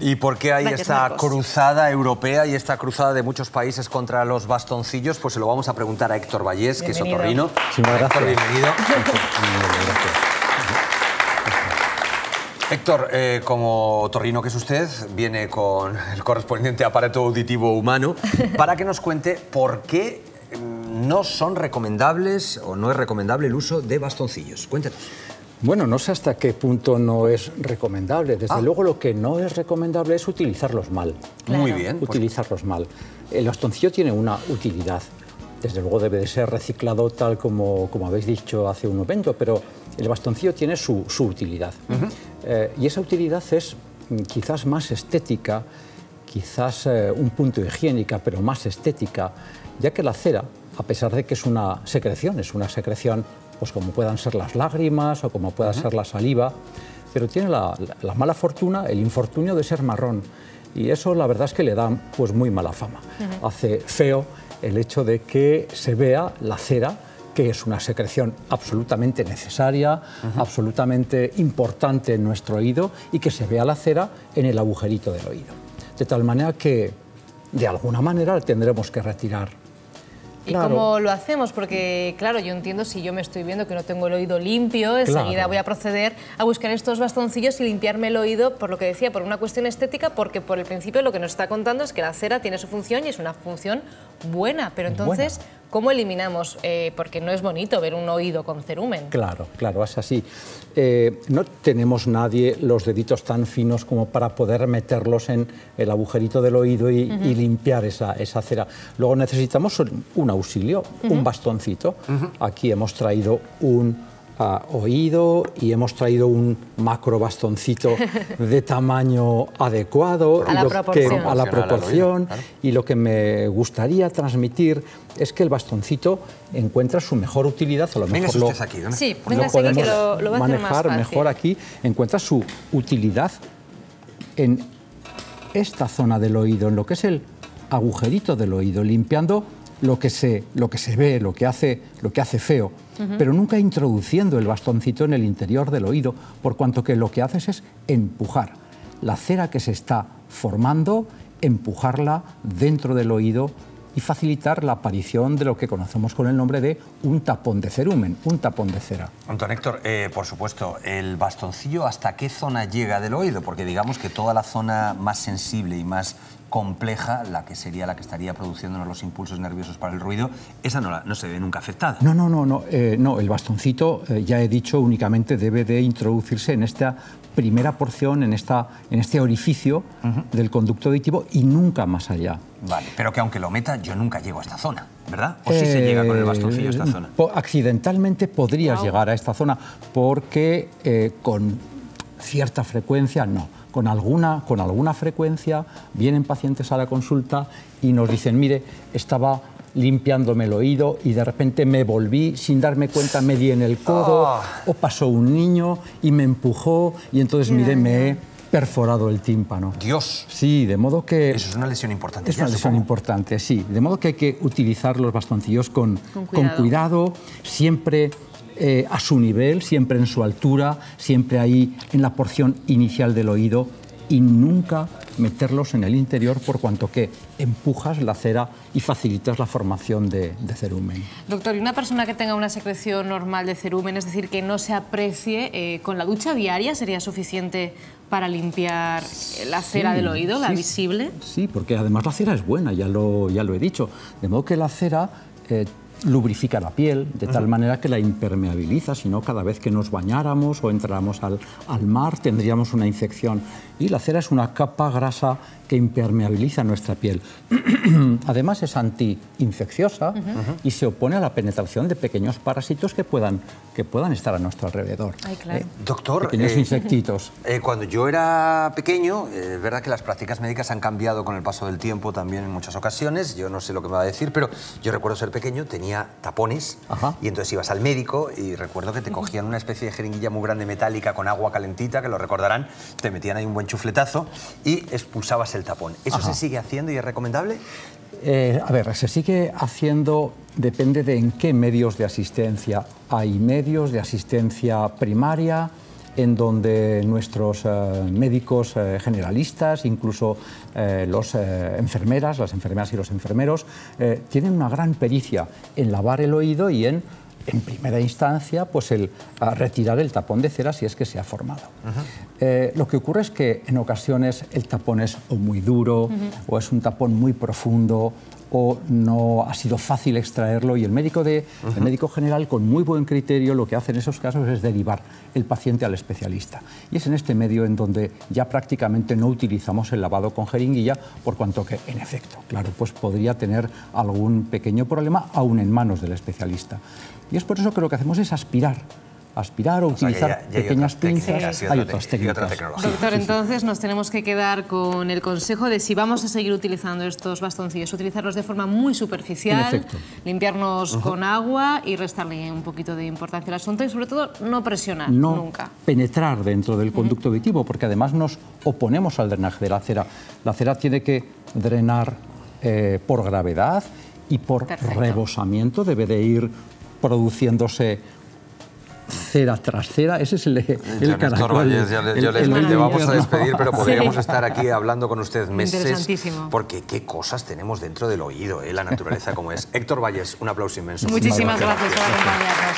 ¿Y por qué hay esta cruzada europea y esta cruzada de muchos países contra los bastoncillos? Pues se lo vamos a preguntar a Héctor Vallés, que es otorrino. Sí, Héctor, bienvenido. Héctor, eh, como otorrino que es usted, viene con el correspondiente aparato auditivo humano para que nos cuente por qué mm, no son recomendables o no es recomendable el uso de bastoncillos. Cuéntenos. Bueno, no sé hasta qué punto no es recomendable. Desde ah. luego lo que no es recomendable es utilizarlos mal. Muy bien. Pues utilizarlos mal. El bastoncillo tiene una utilidad. Desde luego debe de ser reciclado tal como, como habéis dicho hace un momento, pero el bastoncillo tiene su, utilidad. Eh, y esa utilidad es mm, quizás más estética, quizás eh, un punto higiénica, pero más estética, ya que la cera, a pesar de que es una secreción, es una secreción pues como puedan ser las lágrimas o como pueda ser la saliva, pero tiene la, mala fortuna, el infortunio de ser marrón. Y eso la verdad es que le da pues, muy mala fama. Hace feo el hecho de que se vea la cera que es una secreción absolutamente necesaria, absolutamente importante en nuestro oído y que se vea la cera en el agujerito del oído. De tal manera que, de alguna manera, tendremos que retirar ¿Y cómo lo hacemos? Porque, claro, yo entiendo si yo me estoy viendo que no tengo el oído limpio, enseguida voy a proceder a buscar estos bastoncillos y limpiarme el oído, por lo que decía, por una cuestión estética, porque por el principio lo que nos está contando es que la cera tiene su función y es una función buena, pero entonces... ¿Cómo eliminamos? Eh, porque no es bonito ver un oído con cerumen. Claro, claro, es así. Eh, no tenemos nadie los deditos tan finos como para poder meterlos en el agujerito del oído y, limpiar esa, cera. Luego necesitamos un auxilio, un bastoncito. Aquí hemos traído un oído y hemos traído un macro bastoncito de tamaño adecuado a, la, proporción. a la proporción. y lo que me gustaría transmitir es que el bastoncito encuentra su mejor utilidad, a lo mejor lo, aquí, sí, lo podemos lo, va manejar mejor aquí, encuentra su utilidad en esta zona del oído, en lo que es el agujerito del oído, limpiando lo que se, lo que se ve, lo que hace, lo que hace feo, pero nunca introduciendo el bastoncito en el interior del oído, por cuanto que lo que haces es empujar la cera que se está formando, empujarla dentro del oído y facilitar la aparición de lo que conocemos con el nombre de un tapón de cerumen, un tapón de cera. Don Héctor, eh, por supuesto, ¿el bastoncillo hasta qué zona llega del oído? Porque digamos que toda la zona más sensible y más compleja, la que sería la que estaría produciéndonos los impulsos nerviosos para el ruido, esa no, no se ve nunca afectada. No, no, no, no, eh, no el bastoncito, eh, ya he dicho, únicamente debe de introducirse en esta primera porción, en, esta, en este orificio del conducto auditivo y nunca más allá. Vale, pero que aunque lo meta, yo nunca llego a esta zona, ¿verdad? ¿O si se llega con el bastoncillo a esta eh, zona? Accidentalmente podrías llegar a esta zona porque con cierta frecuencia no con alguna, con alguna frecuencia vienen pacientes a la consulta y nos dicen, mire, estaba limpiándome el oído y de repente me volví, sin darme cuenta me di en el codo, ah. o pasó un niño y me empujó y entonces, mire, me he perforado el tímpano. Dios. Sí, de modo que... Eso es una lesión importante. Es una lesión importante, sí. De modo que hay que utilizar los bastoncillos con, con cuidado, siempre eh, a su nivel, siempre en su altura, siempre ahí en la porción inicial del oído y nunca meterlos en el interior por cuanto que empujas la cera y facilitas la formación de, cerumen. Doctor, ¿y una persona que tenga una secreción normal de cerumen, es decir, que no se aprecie, eh, con la ducha diaria sería suficiente para limpiar la cera del oído, la visible? Sí, porque además la cera es buena, ya lo, ya lo he dicho. De modo que la cera... Eh, lubrifica la piel de tal manera que la impermeabiliza, si no cada vez que nos bañáramos o entráramos al, al mar tendríamos una infección. Y la cera es una capa grasa que impermeabiliza nuestra piel. Además es antiinfecciosa y se opone a la penetración de pequeños parásitos que puedan, que puedan estar a nuestro alrededor. Eh, Doctor, pequeños eh, insectitos. Eh, cuando yo era pequeño, es verdad que las prácticas médicas han cambiado con el paso del tiempo también en muchas ocasiones. Yo no sé lo que me va a decir, pero yo recuerdo ser pequeño, tenía tapones y entonces ibas al médico y recuerdo que te cogían una especie de jeringuilla muy grande metálica con agua calentita, que lo recordarán, te metían ahí un buen chufletazo y expulsabas el tapón. ¿Eso se sigue haciendo y es recomendable? Eh, a ver, se sigue haciendo, depende de en qué medios de asistencia. Hay medios de asistencia primaria, en donde nuestros eh, médicos eh, generalistas, incluso eh, los enfermeras, las enfermeras y los enfermeros, tienen una gran pericia en lavar el oído y en en primera instancia, pues el retirar el tapón de cera si es que se ha formado. lo que ocurre es que en ocasiones el tapón es o muy duro o es un tapón muy profundo o no ha sido fácil extraerlo y el médico, de, el médico general con muy buen criterio lo que hace en esos casos es derivar el paciente al especialista. Y es en este medio en donde ya prácticamente no utilizamos el lavado con jeringuilla por cuanto que en efecto, claro, pues podría tener algún pequeño problema aún en manos del especialista. Y es por eso que lo que hacemos es aspirar aspirar o, utilizar pequeñas pinzas. Hay otras técnicas. Doctor, entonces nos tenemos que quedar con el consejo de si vamos a seguir utilizando estos bastoncillos, utilizarlos de forma muy superficial, limpiarnos con agua y restarle un poquito de importancia al asunto y sobre todo no presionar no nunca. penetrar dentro del conducto auditivo porque además nos oponemos al drenaje de la cera. La cera tiene que drenar eh, por gravedad y por rebosamiento debe de ir produciéndose cera tras cera, ese es el, el caracol. ya, le, vamos a despedir, pero podríamos estar aquí hablando con usted meses. Porque qué cosas tenemos dentro del oído, ¿eh? la naturaleza como es. Héctor Valles, un aplauso inmenso. Muchísimas gracias por acompañarnos.